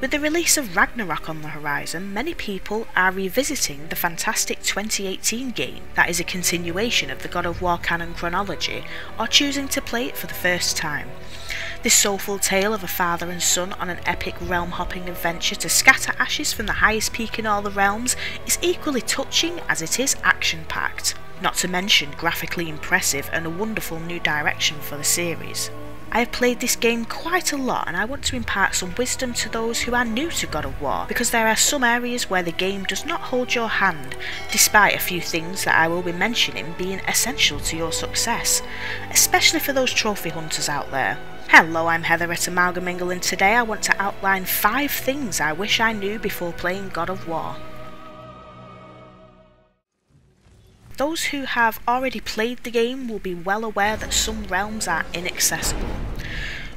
With the release of Ragnarok on the horizon, many people are revisiting the fantastic 2018 game that is a continuation of the God of War canon chronology, or choosing to play it for the first time. This soulful tale of a father and son on an epic realm hopping adventure to scatter ashes from the highest peak in all the realms is equally touching as it is action packed, not to mention graphically impressive and a wonderful new direction for the series. I have played this game quite a lot and I want to impart some wisdom to those who are new to God of War because there are some areas where the game does not hold your hand despite a few things that I will be mentioning being essential to your success, especially for those trophy hunters out there. Hello, I'm Heather at Amalgamingle and today I want to outline 5 things I wish I knew before playing God of War. Those who have already played the game will be well aware that some realms are inaccessible.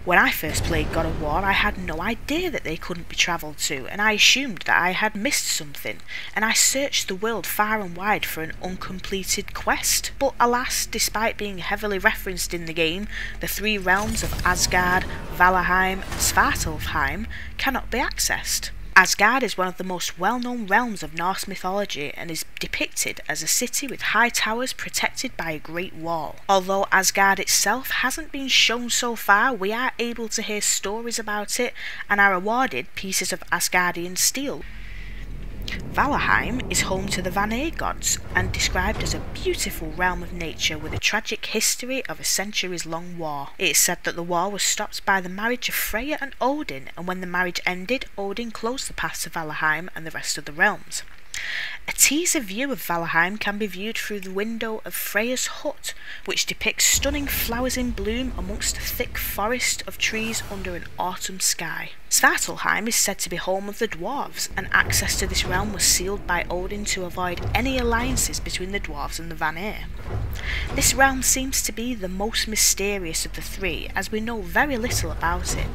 When I first played God of War, I had no idea that they couldn't be travelled to, and I assumed that I had missed something, and I searched the world far and wide for an uncompleted quest. But alas, despite being heavily referenced in the game, the three realms of Asgard, Vanaheim, and Svartalfheim cannot be accessed. Asgard is one of the most well-known realms of Norse mythology and is depicted as a city with high towers protected by a great wall. Although Asgard itself hasn't been shown so far, we are able to hear stories about it and are awarded pieces of Asgardian steel. Vanaheim is home to the Vanir gods and described as a beautiful realm of nature with a tragic history of a centuries long war. It is said that the war was stopped by the marriage of Freya and Odin and when the marriage ended Odin closed the path to Vanaheim and the rest of the realms. A teaser view of Vanaheim can be viewed through the window of Freya's hut, which depicts stunning flowers in bloom amongst a thick forest of trees under an autumn sky. Svartalfheim is said to be home of the dwarves, and access to this realm was sealed by Odin to avoid any alliances between the dwarves and the Vanir. This realm seems to be the most mysterious of the three, as we know very little about it.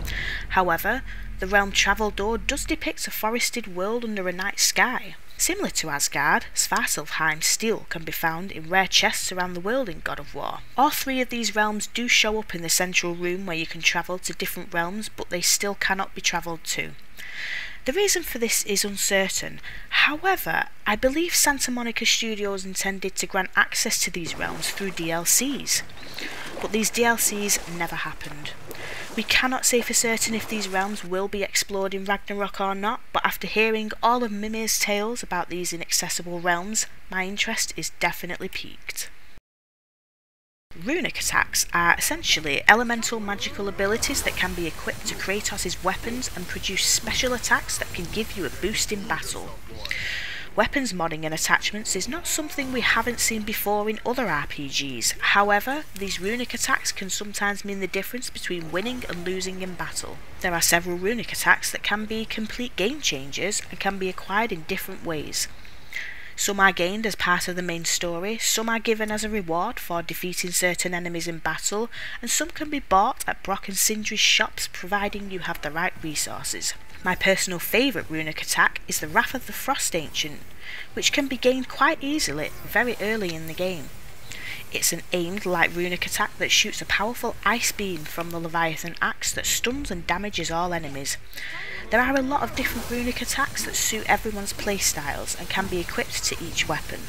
However, the realm Travel Door does depict a forested world under a night sky. Similar to Asgard, Svartalfheim steel can be found in rare chests around the world in God of War. All three of these realms do show up in the central room where you can travel to different realms, but they still cannot be travelled to. The reason for this is uncertain. However, I believe Santa Monica Studios intended to grant access to these realms through DLCs, but these DLCs never happened. We cannot say for certain if these realms will be explored in Ragnarok or not, but after hearing all of Mimir's tales about these inaccessible realms, my interest is definitely piqued. Runic attacks are essentially elemental magical abilities that can be equipped to Kratos' weapons and produce special attacks that can give you a boost in battle. Weapons modding and attachments is not something we haven't seen before in other RPGs, however, these runic attacks can sometimes mean the difference between winning and losing in battle. There are several runic attacks that can be complete game changers and can be acquired in different ways. Some are gained as part of the main story, some are given as a reward for defeating certain enemies in battle, and some can be bought at Brok and Sindri's shops providing you have the right resources. My personal favourite runic attack is the Wrath of the Frost Ancient, which can be gained quite easily very early in the game. It's an aimed light runic attack that shoots a powerful ice beam from the Leviathan axe that stuns and damages all enemies. There are a lot of different runic attacks that suit everyone's playstyles and can be equipped to each weapon.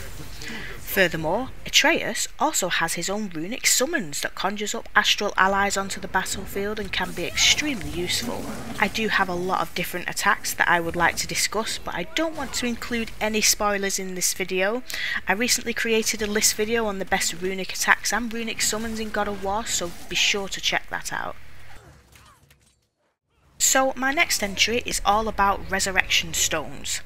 Furthermore, Atreus also has his own runic summons that conjures up astral allies onto the battlefield and can be extremely useful. I do have a lot of different attacks that I would like to discuss, but I don't want to include any spoilers in this video. I recently created a list video on the best runic attacks and runic summons in God of War, so be sure to check that out. So my next entry is all about resurrection stones.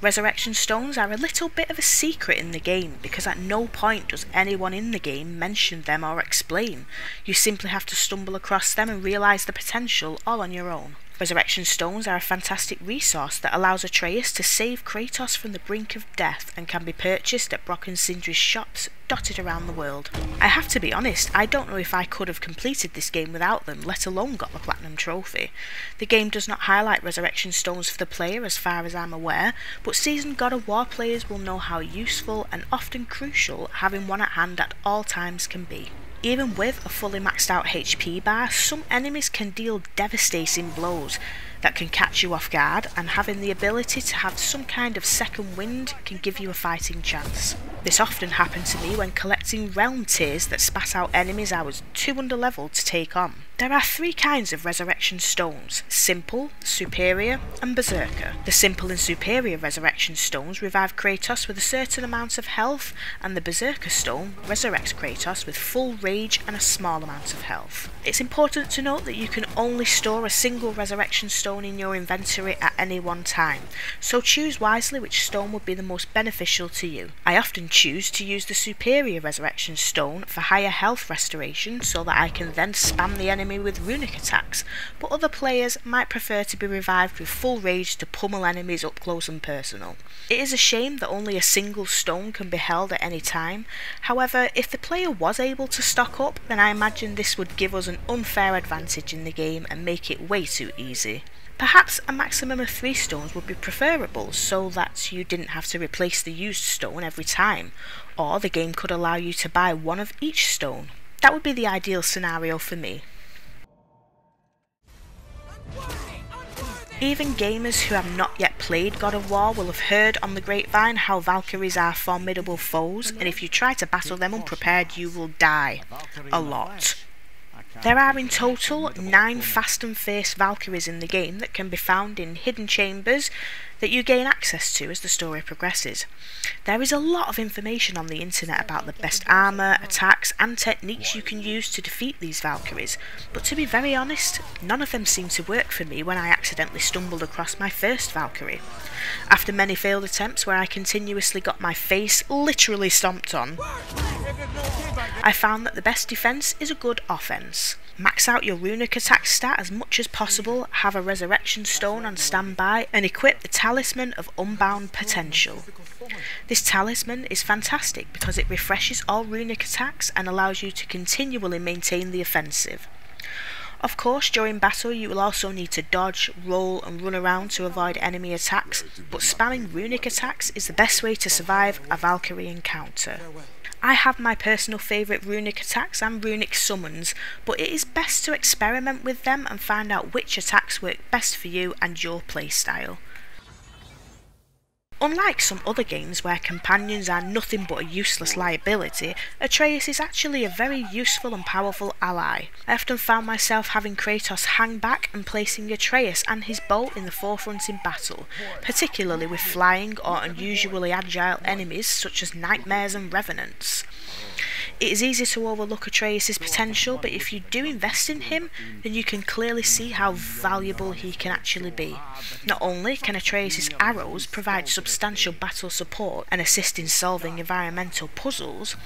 Resurrection stones are a little bit of a secret in the game because at no point does anyone in the game mention them or explain. You simply have to stumble across them and realise the potential all on your own. Resurrection stones are a fantastic resource that allows Atreus to save Kratos from the brink of death and can be purchased at Brok and Sindri's shops dotted around the world. I have to be honest, I don't know if I could have completed this game without them, let alone got the Platinum Trophy. The game does not highlight resurrection stones for the player as far as I'm aware, but seasoned God of War players will know how useful and often crucial having one at hand at all times can be. Even with a fully maxed out HP bar, some enemies can deal devastating blows that can catch you off guard and having the ability to have some kind of second wind can give you a fighting chance. This often happened to me when collecting realm tears that spat out enemies I was too under level to take on. There are three kinds of resurrection stones, simple, superior and berserker. The simple and superior resurrection stones revive Kratos with a certain amount of health and the berserker stone resurrects Kratos with full rage and a small amount of health. It's important to note that you can only store a single resurrection stone in your inventory at any one time, so choose wisely which stone would be the most beneficial to you. I often choose to use the superior resurrection stone for higher health restoration so that I can then spam the enemy enemy with runic attacks, but other players might prefer to be revived with full rage to pummel enemies up close and personal. It is a shame that only a single stone can be held at any time, however if the player was able to stock up then I imagine this would give us an unfair advantage in the game and make it way too easy. Perhaps a maximum of three stones would be preferable so that you didn't have to replace the used stone every time, or the game could allow you to buy one of each stone. That would be the ideal scenario for me. Even gamers who have not yet played God of War will have heard on the grapevine how Valkyries are formidable foes, and if you try to battle them unprepared, you will die. A lot. There are in total 9 fast and fierce Valkyries in the game that can be found in hidden chambers that you gain access to as the story progresses. There is a lot of information on the internet about the best armour, attacks and techniques you can use to defeat these Valkyries, but to be very honest, none of them seemed to work for me when I accidentally stumbled across my first Valkyrie. After many failed attempts where I continuously got my face literally stomped on, I found that the best defence is a good offence. Max out your runic attack stat as much as possible, have a resurrection stone on standby, and equip the Talisman of Unbound Potential. This talisman is fantastic because it refreshes all runic attacks and allows you to continually maintain the offensive. Of course, during battle you will also need to dodge, roll and run around to avoid enemy attacks, but spamming runic attacks is the best way to survive a Valkyrie encounter. I have my personal favourite runic attacks and runic summons, but it is best to experiment with them and find out which attacks work best for you and your playstyle. Unlike some other games where companions are nothing but a useless liability, Atreus is actually a very useful and powerful ally. I often found myself having Kratos hang back and placing Atreus and his bow in the forefront in battle, particularly with flying or unusually agile enemies such as nightmares and revenants. It is easy to overlook Atreus' potential, but if you do invest in him, then you can clearly see how valuable he can actually be. Not only can Atreus' arrows provide substantial battle support and assist in solving environmental puzzles,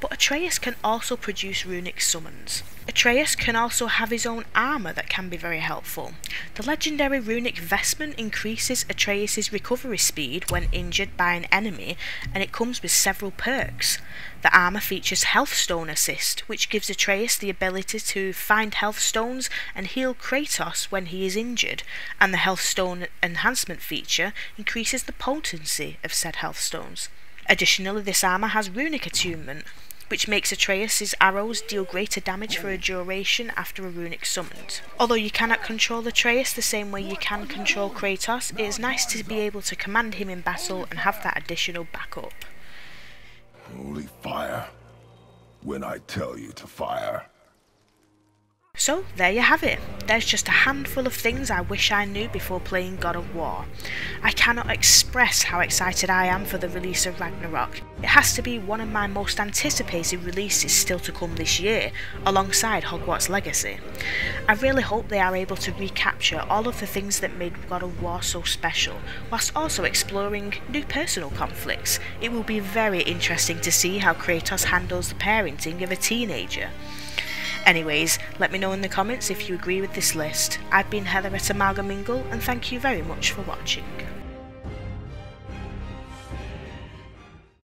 but Atreus can also produce runic summons. Atreus can also have his own armour that can be very helpful. The legendary runic vestment increases Atreus' recovery speed when injured by an enemy and it comes with several perks. The armour features Health Stone Assist, which gives Atreus the ability to find health stones and heal Kratos when he is injured, and the Health Stone Enhancement feature increases the potency of said health stones. Additionally, this armour has runic attunement, which makes Atreus' arrows deal greater damage for a duration after a runic summoned. Although you cannot control Atreus the same way you can control Kratos, it is nice to be able to command him in battle and have that additional backup. Holy fire when I tell you to fire. So, there you have it. There's just a handful of things I wish I knew before playing God of War. I cannot express how excited I am for the release of Ragnarok. It has to be one of my most anticipated releases still to come this year, alongside Hogwarts Legacy. I really hope they are able to recapture all of the things that made God of War so special, whilst also exploring new personal conflicts. It will be very interesting to see how Kratos handles the parenting of a teenager. Anyways, let me know in the comments if you agree with this list. I've been Heather at Amalgamingle and thank you very much for watching.